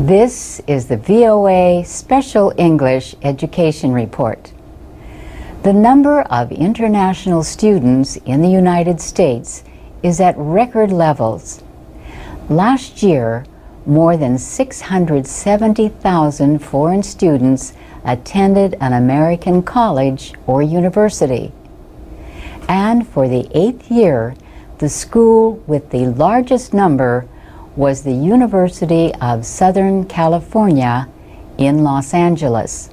This is the VOA Special English Education Report. The number of international students in the United States is at record levels. Last year, more than 670,000 foreign students attended an American college or university. And for the eighth year, the school with the largest number was the University of Southern California in Los Angeles.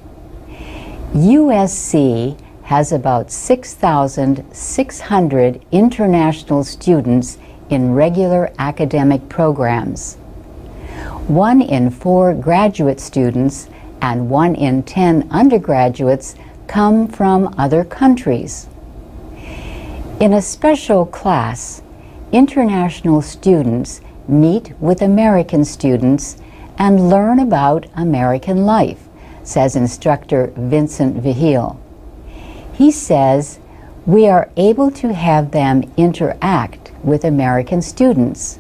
USC has about 6,600 international students in regular academic programs. One in four graduate students and one in 10 undergraduates come from other countries. In a special class, international students meet with American students and learn about American life, says instructor Vincent Vihil. He says, we are able to have them interact with American students,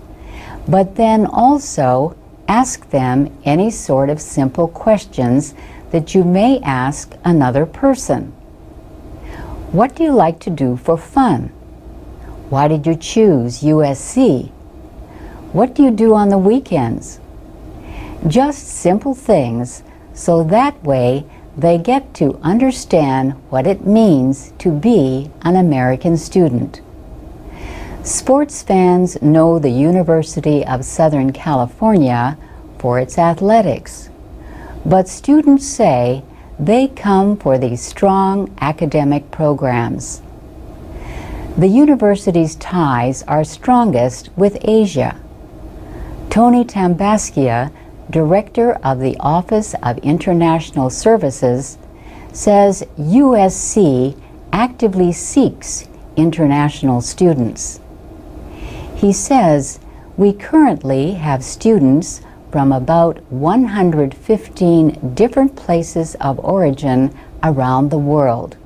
but then also ask them any sort of simple questions that you may ask another person. What do you like to do for fun? Why did you choose USC? What do you do on the weekends? Just simple things so that way they get to understand what it means to be an American student. Sports fans know the University of Southern California for its athletics, but students say they come for the strong academic programs. The university's ties are strongest with Asia. Tony Tambascia, director of the Office of International Services, says USC actively seeks international students. He says, we currently have students from about 115 different places of origin around the world.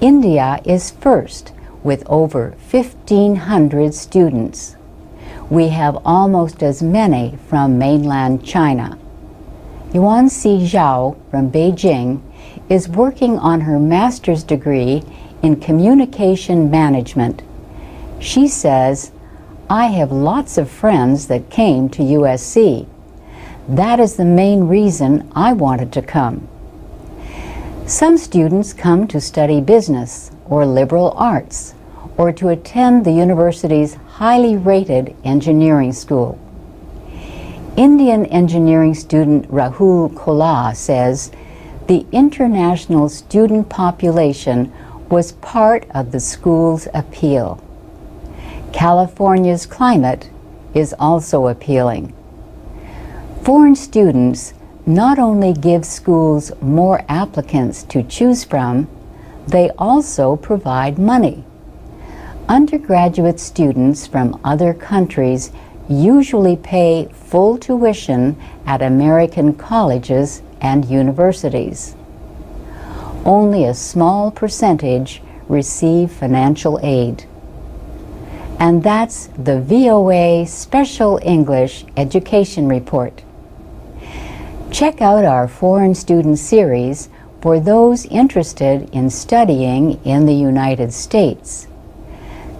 India is first with over 1,500 students. We have almost as many from mainland China. Yuan Si Zhao from Beijing is working on her master's degree in communication management. She says, I have lots of friends that came to USC. That is the main reason I wanted to come. Some students come to study business or liberal arts or to attend the university's highly rated engineering school. Indian engineering student Rahul Kola says the international student population was part of the school's appeal. California's climate is also appealing. Foreign students not only give schools more applicants to choose from, they also provide money. Undergraduate students from other countries usually pay full tuition at American colleges and universities. Only a small percentage receive financial aid. And that's the VOA Special English Education Report. Check out our Foreign Student Series for those interested in studying in the United States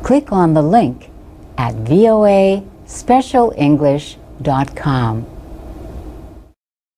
click on the link at voaspecialenglish.com.